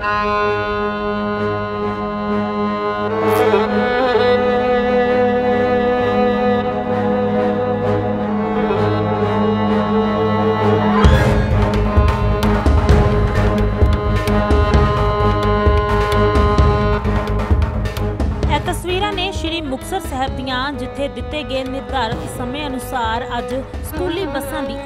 ਇਹ ਤਸਵੀਰਾਂ ਨੇ ਸ਼੍ਰੀ ਮੁਕਤਸਰ ਸਾਹਿਬ ਦੀਆਂ, ਜਿੱਥੇ ਦਿੱਤੇ ਗਏ ਨਿਰਧਾਰਤ ਸਮੇਂ ਅਨੁਸਾਰ ਅੱਜ ਸਕੂਲੀ ਬੱਸਾਂ ਦੀ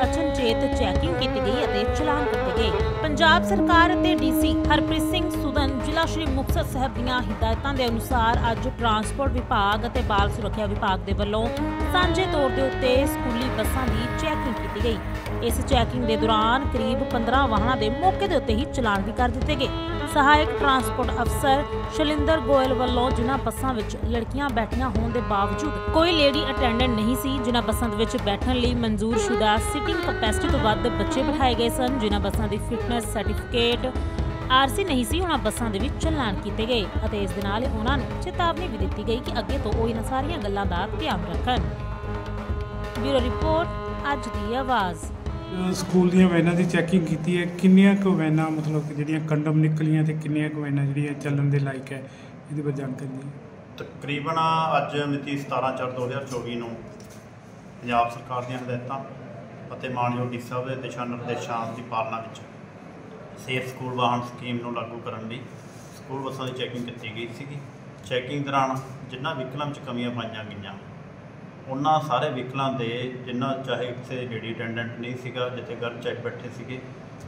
ਅਚਨਚੇਤ ਚੈਕਿੰਗ ਕੀਤੀ ਗਈ ਅਤੇ ਚਲਾਨ ਕੱਟੇ ਗਏ। ਪੰਜਾਬ ਸਰਕਾਰ ਅਤੇ ਡੀਸੀ ਹਰਪ੍ਰੀਤ ਸਿੰਘ ਸੁਦਨ ਜ਼ਿਲ੍ਹਾ ਸ਼੍ਰੀ ਮੁਕਤਸਰ ਸਾਹਿਬ ਦੀਆਂ ਹਦਾਇਤਾਂ ਦੇ ਅਨੁਸਾਰ ਅੱਜ ਟਰਾਂਸਪੋਰਟ ਵਿਭਾਗ ਅਤੇ ਬਾਲ ਸੁਰੱਖਿਆ ਵਿਭਾਗ ਦੇ ਵੱਲੋਂ ਸਾਂਝੇ ਤੌਰ ਦੇ ਉੱਤੇ ਸਕੂਲੀ ਬੱਸਾਂ ਦੀ ਚੈਕਿੰਗ ਕੀਤੀ ਗਈ। ਇਸ ਚੈਕਿੰਗ ਦੇ ਦੌਰਾਨ ਕਰੀਬ 15 ਵਾਹਨਾਂ ਦੇ ਮੌਕੇ ਦੇ ਉੱਤੇ ਹੀ ਚਲਾਨ ਵੀ ਕਰ ਦਿੱਤੇ ਗਏ। ਸਹਾਇਕ ਟਰਾਂਸਪੋਰਟ ਅਫਸਰ ਸ਼ਲਿੰਦਰ ਗੋਇਲ ਵੱਲੋਂ ਜਿਨ੍ਹਾਂ ਬੱਸਾਂ ਵਿੱਚ ਲੜਕੀਆਂ ਬੈਠੀਆਂ ਹੋਣ ਦੇ ਬਾਵਜੂਦ ਕੋਈ ਲੇਡੀ ਅਟੈਂਡੈਂਟ ਨਹੀਂ ਸੀ, ਜਿਨ੍ਹਾਂ ਬੱਸਾਂ ਦੇ ਵਿੱਚ ਬੈਠਣ ਲਈ ਮਨਜ਼ੂਰ ਸ਼ੁਦਾ ਸਿਟਿੰਗ ਕਪੈਸਿਟੀ ਤੋਂ ਵੱਧ ਬੱਚੇ ਬਿਠਾਏ ਗਏ ਸਨ, ਜਿਨ੍ਹਾਂ ਬੱਸਾਂ ਦੀ ਫਿਟਨੈਸ ਸਰਟੀਫਿਕੇਟ ਆਰਸੀ ਨਹੀਂ ਸੀ, ਉਹਨਾਂ ਬੱਸਾਂ ਦੇ ਵਿੱਚ ਚਲਾਨ ਕੀਤੇ ਗਏ ਅਤੇ ਇਸ ਦੇ ਨਾਲ ਉਹਨਾਂ ਨੂੰ ਚੇਤਾਵਨੀ ਵੀ ਦਿੱਤੀ ਗਈ ਕਿ ਅੱਗੇ ਤੋਂ ਉਹ ਇਹਨਾਂ ਸਾਰੀਆਂ ਗੱਲਾਂ ਦਾ ਧਿਆਨ ਰੱਖਣ। ਬਿਊਰੋ ਰਿਪੋਰਟ, ਅੱਜ ਦੀ ਆਵਾਜ਼। ਸਕੂਲ ਦੀਆਂ ਵੈਨਾਂ ਦੀ ਚੈਕਿੰਗ ਕੀਤੀ ਹੈ। ਕਿੰਨੀਆਂ ਕੁ ਵੈਨਾਂ, ਮਤਲਬ ਕਿ ਜਿਹੜੀਆਂ ਕੰਡਮ ਨਿਕਲੀਆਂ ਤੇ ਕਿੰਨੀਆਂ ਕੁ ਵੈਨਾਂ ਜਿਹੜੀਆਂ ਚੱਲਣ ਦੇ ਲਾਇਕ ਹੈ, ਇਹਦੇ ਬਾਰੇ ਜਾਣਕਾਰੀ ਦਿਓ। ਤਕਰੀਬਨ ਅੱਜ ਮਿਤੀ 17/4/2024 ਨੂੰ ਪੰਜਾਬ ਸਰਕਾਰ ਦੀਆਂ ਹਦਾਇਤਾਂ ਅਤੇ ਮਾਨਯੋਗ ਡੀ ਸਾਹਿਬ ਦੇ ਦਿਸ਼ਾ ਨਿਰਦੇਸ਼ਾਂ ਦੀ ਪਾਲਣਾ ਵਿੱਚ ਸੇਫ ਸਕੂਲ ਵਾਹਨ ਸਕੀਮ ਨੂੰ ਲਾਗੂ ਕਰਨ ਲਈ ਸਕੂਲ ਬੱਸਾਂ ਦੀ ਚੈਕਿੰਗ ਕੀਤੀ ਗਈ ਸੀਗੀ। ਚੈਕਿੰਗ ਦੌਰਾਨ ਜਿਨ੍ਹਾਂ ਵਹੀਕਲਾਂ ਵਿੱਚ ਕਮੀਆਂ ਪਾਈਆਂ ਗਈਆਂ ਉਹਨਾਂ ਸਾਰੇ ਵਹੀਕਲਾਂ ਦੇ ਜਿਨ੍ਹਾਂ ਚਾਹੇ ਕਿਸੇ ਲੇਡੀ ਅਟੈਂਡੈਂਟ ਨਹੀਂ ਸੀਗਾ ਜਿੱਥੇ ਗਰਭ ਚੈੱਕ ਬੈਠੇ ਸੀਗੇ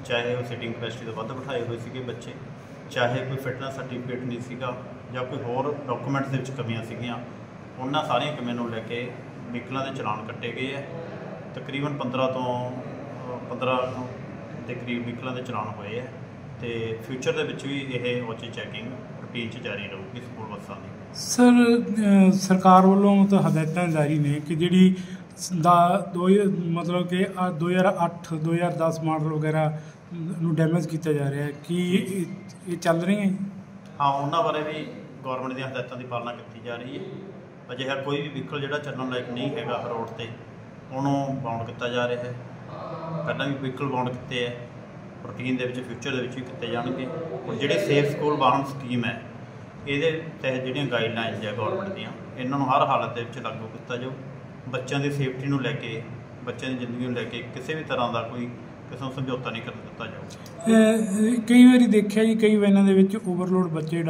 ਚਾਹੇ ਉਹ ਸਿਟਿੰਗ ਕਪੈਸਿਟੀ ਤੋਂ ਵੱਧ ਬਿਠਾਏ ਹੋਏ ਸੀਗੇ ਬੱਚੇ ਚਾਹੇ ਕੋਈ ਫਿਟਨੈਸ ਸਰਟੀਫਿਕੇਟ ਨਹੀਂ ਸੀਗਾ ਜਾਂ ਕੋਈ ਹੋਰ ਡਾਕੂਮੈਂਟਸ ਦੇ ਵਿੱਚ ਕਮੀਆਂ ਸੀਗੀਆਂ ਉਹਨਾਂ ਸਾਰੀਆਂ ਕਮੀਆਂ ਨੂੰ ਲੈ ਕੇ ਵਹੀਕਲਾਂ ਦੇ ਚਲਾਨ ਕੱਟੇ ਗਏ ਹੈ ਤਕਰੀਬਨ 15 ਤੋਂ ਅ, 15 ਦੇ ਕਰੀਬ ਵਹੀਕਲਾਂ ਦੇ ਚਲਾਨ ਹੋਏ ਹੈ ਤੇ ਫਿਊਚਰ ਦੇ ਵਿੱਚ ਵੀ ਇਹ ਔਚੀ ਚੈਕਿੰਗ ਰੂਟੀਨ 'ਚ ਜਾਰੀ ਰਹੂਗੀ ਸਕੂਲ ਬੱਸਾਂ ਦੀ। ਸਰ ਸਰਕਾਰ ਵੱਲੋਂ ਤਾਂ ਹਦਾਇਤਾਂ ਜਾਰੀ ਨੇ ਕਿ ਜਿਹੜੀ ਦਾ ਦੋ ਮਤਲਬ ਕਿ ਆਹ 2008 2010 ਮਾਡਲ ਵਗੈਰਾ ਨੂੰ ਡੈਮੇਜ ਕੀਤਾ ਜਾ ਰਿਹਾ ਹੈ ਕੀ ਇਹ- ਚੱਲ ਰਹੀਆਂ ਹੈ ਹਾਂ ਉਹਨਾਂ ਬਾਰੇ ਵੀ ਗਵਰਨਮੈਂਟ ਦੀਆਂ ਹਦਾਇਤਾਂ ਦੀ ਪਾਲਣਾ ਕੀਤੀ ਜਾ ਰਹੀ ਹੈ। ਅਜਿਹਾ ਕੋਈ ਵੀ ਵਹੀਕਲ ਜਿਹੜਾ ਚੱਲਣ ਲਾਇਕ ਨਹੀਂ ਹੈਗਾ ਰੋਡ ਤੇ ਉਹਨੂੰ ਬਾਉਂਡ ਕੀਤਾ ਜਾ ਰਿਹਾ ਹੈ। ਪਹਿਲਾਂ ਵੀ ਵਹੀਕਲ ਬਾਉਂਡ ਕੀਤੇ ਹੈ। ਰੂਟੀਨ ਦੇ ਵਿੱਚ ਫਿਊਚਰ ਦੇ ਵਿੱਚ ਵੀ ਕੀਤੇ ਜਾਣਗੇ। ਔਰ ਜਿਹੜੇ ਸੇਫ ਸਕੂਲ ਵਾਹਨ ਸਕੀਮ ਹੈ ਇਹਦੇ ਤਹਿਤ ਜਿਹੜੀਆਂ ਗਾਈਡਲਾਈਨਸ ਹੈ ਗਵਰਨਮੈਂਟ ਦੀਆਂ ਇਹਨਾਂ ਨੂੰ ਹਰ ਹਾਲਤ ਦੇ ਵਿੱਚ ਲਾਗੂ ਕੀਤਾ ਜਾਊ। ਬੱਚਿਆਂ ਦੀ ਸੇਫਟੀ ਨੂੰ ਲੈ ਕੇ ਬੱਚਿਆਂ ਦੀ ਜ਼ਿੰਦਗੀ ਨੂੰ ਲੈ ਕੇ ਕਿਸੇ ਵੀ ਤਰ੍ਹਾਂ ਦਾ ਕੋਈ ਕਿਸੇ ਨੂੰ ਸਮਝੌਤਾ ਨਹੀਂ ਕਰਨ ਦਿੱਤਾ ਜਾਊ। ਕਈ ਵਾਰੀ ਦੇਖਿਆ ਜੀ ਕਈ ਵੈਨਾਂ ਦੇ ਵਿੱਚ ਓਵਰਲੋਡ ਬੱਚੇ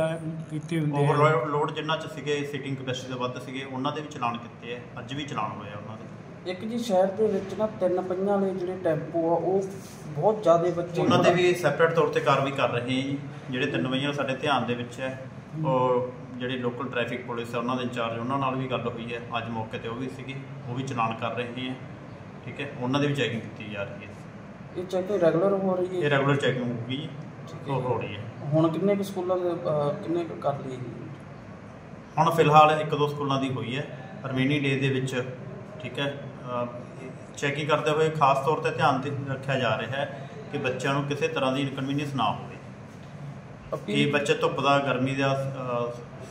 ਕੀਤੇ ਹੁੰਦੇ ਆ। ਓਵਰਲੋਡ ਜਿੰਨਾ ਚ ਸੀਗੇ ਸੀਟਿੰਗ ਕਪੈਸਿਟੀ ਤੋਂ ਵੱਧ ਸੀਗੇ ਉਹਨਾਂ ਦੇ ਵੀ ਚਲਾਨ ਕੀਤੇ ਆ ਅੱਜ ਵੀ ਚਲਾਨ ਹੋਏ ਆ ਉਹਨਾਂ ਦੇ। ਇੱਕ ਜੀ ਸ਼ਹਿਰ ਦੇ ਵਿੱਚ ਨਾ ਤਿੰਨ ਪਹੀਆਂ ਵਾਲੇ ਜਿਹੜੇ ਟੈਂਪੂ ਆ ਉਹ ਬਹੁਤ ਜ਼ਿਆਦਾ ਬੱਚੇ ਉਹਨਾਂ ਤੇ ਵੀ ਸੈਪਰੇਟ ਤੌਰ ਤੇ ਕਾਰਵਾਈ ਕਰ ਰਹੇ ਹਾਂ ਜੀ ਜਿਹੜੇ ਤਿੰਨ ਵਈਆਂ ਸਾਡੇ ਧਿਆਨ ਦੇ ਵਿੱਚ ਹੈ। ਉਹ ਜਿਹੜੇ ਲੋਕਲ ਟ੍ਰੈਫਿਕ ਪੁਲਿਸ ਹੈ ਉਹਨਾਂ ਦੇ ਇੰਚਾਰਜ ਉਹਨਾਂ ਨਾਲ ਵੀ ਗੱਲ ਹੋਈ ਹੈ। ਅੱਜ ਮੌਕੇ ਤੇ ਉਹ ਵੀ ਸੀਗੇ ਉਹ ਵੀ ਚਲਾਨ ਕਰ ਰਹੇ ਹੈ ਠੀਕ ਹੈ ਉਹਨਾਂ ਦੀ ਵੀ ਚੈਕਿੰਗ ਕੀਤੀ ਜਾ ਰਹੀ ਹੈ। ਇਹ ਚੈਕਿੰਗ ਰੈਗੂਲਰ ਹੋ ਰਹੀ ਇਹ ਹੈ ਰੈਗੂਲਰ ਚੈਕਿੰਗ ਹੋਊਗੀ। ਉਹ ਹੋ ਰਹੀ ਹੈ। ਹੁਣ ਕਿੰਨੇ ਕੁ ਸਕੂਲਾਂ ਦੇ ਕਿੰਨੇ ਕੁ ਕਰ ਲਈ ਹੁਣ ਫਿਲਹਾਲ ਇੱਕ ਦੋ ਸਕੂਲਾਂ ਦੀ ਹੋਈ ਹੈ ਰਮੇਨੀ ਡੇ ਦੇ ਵਿੱਚ ਠੀਕ ਹੈ ਚੈਕਿੰਗ ਕਰਦੇ ਹੋਏ ਖਾਸ ਤੌਰ ਤੇ ਧਿਆਨ ਰੱਖਿਆ ਜਾ ਰਿਹਾ ਹੈ ਕਿ ਬੱਚਿਆਂ ਨੂੰ ਕਿਸੇ ਤਰ੍ਹਾਂ ਦੀ ਇਨਕਨਵੀਨੀਅੰਸ ਨਾ ਹੋਵੇ। ਕਿ ਬੱਚੇ ਧੁੱਪ ਦਾ ਗਰਮੀ ਦਾ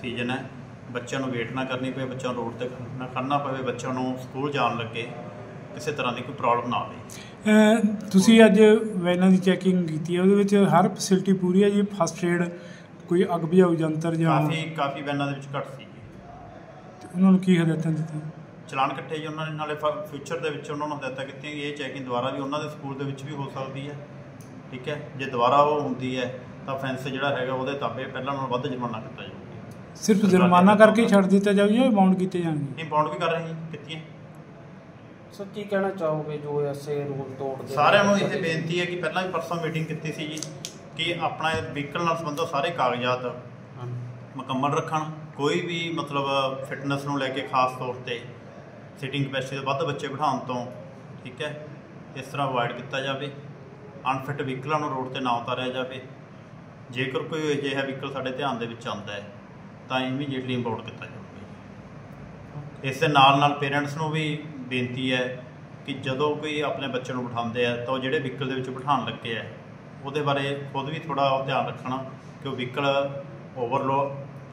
ਸੀਜ਼ਨ ਹੈ। ਬੱਚਿਆਂ ਨੂੰ ਵੇਟ ਨਾ ਕਰਨੀ ਪਵੇ ਬੱਚਿਆਂ ਨੂੰ ਰੋਡ ਤੇ ਨਾ ਖੜਨਾ ਪਵੇ ਬੱਚਿਆਂ ਨੂੰ ਸਕੂਲ ਜਾਣ ਲੱਗੇ ਕਿਸੇ ਤਰ੍ਹਾਂ ਦੀ ਕੋਈ ਪ੍ਰੋਬਲਮ ਨਾ ਆਵੇ। ਤੁਸੀਂ ਅੱਜ ਵੈਨਾਂ ਦੀ ਚੈਕਿੰਗ ਕੀਤੀ ਹੈ ਉਹਦੇ ਵਿੱਚ ਹਰ ਫੈਸਿਲਿਟੀ ਪੂਰੀ ਹੈ ਜੀ? ਫਸਟ ਏਡ ਕੋਈ ਅੱਗ ਬੁਝਾਊ ਯੰਤਰ ਜਾਂ ਕਾਫੀ ਕਾਫੀ ਵੈਨਾਂ ਦੇ ਵਿੱਚ ਘੱਟ ਸੀ ਉਹਨਾਂ ਨੂੰ ਕੀ ਹਦਾਇਤਾਂ ਦਿੱਤੀਆਂ? ਚਲਾਨ ਕੱਟੇ ਜੀ ਉਹਨਾਂ ਨੇ ਨਾਲੇ ਫਿਊਚਰ ਦੇ ਵਿੱਚ ਉਹਨਾਂ ਨੂੰ ਹਦਾਇਤਾਂ ਕੀਤੀਆਂ ਕਿ ਇਹ ਚੈਕਿੰਗ ਦੁਬਾਰਾ ਵੀ ਉਹਨਾਂ ਦੇ ਸਕੂਲ ਦੇ ਵਿੱਚ ਵੀ ਹੋ ਸਕਦੀ ਹੈ ਠੀਕ ਹੈ ਜੇ ਦੁਬਾਰਾ ਉਹ ਹੁੰਦੀ ਹੈ ਤਾਂ ਫੈਂਸ ਜਿਹੜਾ ਹੈਗਾ ਉਹਦੇ ਤਾਬੇ ਪਹਿਲਾਂ ਨਾਲੋਂ ਵੱਧ ਜੁਰਮਾਨਾ ਕੀਤਾ ਜਾਊਗਾ ਸਿਰਫ ਜੁਰਮਾਨਾ ਕਰਕੇ ਹੀ ਛੱਡ ਦਿੱਤਾ ਜਾਊ ਜਾਂ ਬਾਉਂਡ ਕੀਤੇ ਜਾਣਗੇ ਇਹ ਬਾਉਂਡ ਵੀ ਕਰ ਰਹੇ ਹਾਂ ਕੀਤੀਆਂ ਸਰ ਕੀ ਕਹਿਣਾ ਚਾਹੋਗੇ ਜੋ ਐਸੇ ਰੂਲ ਤੋੜਦੇ? ਸਾਰਿਆਂ ਨੂੰ ਇਹ ਬੇਨਤੀ ਹੈ ਕਿ ਪਹਿਲਾਂ ਵੀ ਪਰਸੋਂ ਮੀਟਿੰਗ ਕੀਤੀ ਸੀ ਜੀ ਕਿ ਆਪਣਾ ਵਹੀਕਲ ਨਾਲ ਸੰਬੰਧਿਤ ਸਾਰੇ ਕਾਗਜ਼ਾਤ। ਮੁਕੰਮਲ ਰੱਖਣ ਕੋਈ ਵੀ ਮਤਲਬ ਫਿਟਨੈਸ ਨੂੰ ਲੈ ਕੇ ਖਾਸ ਤੌਰ ਤੇ ਸਿਟਿੰਗ ਕਪੈਸਿਟੀ ਤੋਂ ਵੱਧ ਬੱਚੇ ਬਿਠਾਉਣ ਤੋਂ, ਠੀਕ ਹੈ, ਇਸ ਤਰ੍ਹਾਂ ਅਵੋਇਡ ਕੀਤਾ ਜਾਵੇ। ਅਨਫਿਟ ਵਹੀਕਲਾਂ ਨੂੰ ਰੋਡ ਤੇ ਨਾ ਉਤਾਰਿਆ ਜਾਵੇ। ਜੇਕਰ ਕੋਈ ਅਜਿਹਾ ਵਹੀਕਲ ਸਾਡੇ ਧਿਆਨ ਦੇ ਵਿੱਚ ਆਉਂਦਾ ਹੈ, ਤਾਂ ਇਮੀਡੀਏਟਲੀ ਇੰਪੋਰਟ ਕੀਤਾ ਜਾਵੇ ਇਸ ਦੇ ਨਾਲ ਨਾਲ ਪੇਰੈਂਟਸ ਨੂੰ ਵੀ ਬੇਨਤੀ ਹੈ ਕਿ ਜਦੋਂ ਕੋਈ ਆਪਣੇ ਬੱਚੇ ਨੂੰ ਬਿਠਾਉਂਦੇ ਆ, ਤਾਂ ਉਹ ਜਿਹੜੇ ਵਹੀਕਲ ਦੇ ਵਿੱਚ ਬਿਠਾਉਣ ਲੱਗੇ ਆ, ਉਹਦੇ ਬਾਰੇ ਖੁਦ ਵੀ ਥੋੜਾ ਧਿਆਨ ਰੱਖਣਾ ਕਿ ਉਹ ਵਹੀਕਲ ਓਵਰਲੋ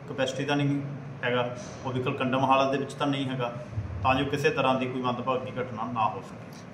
ਕਪੈਸਿਟੀ ਦਾ ਨਹੀਂ ਹੈਗਾ, ਉਹ ਵਹੀਕਲ ਕੰਡਮ ਹਾਲਤ ਦੇ ਵਿੱਚ ਤਾਂ ਨਹੀਂ ਹੈਗਾ। ਤਾਂ ਜੋ ਕਿਸੇ ਤਰ੍ਹਾਂ ਦੀ ਕੋਈ ਮੰਦਭਾਗੀ ਘਟਨਾ ਨਾ ਹੋ ਸਕੇ।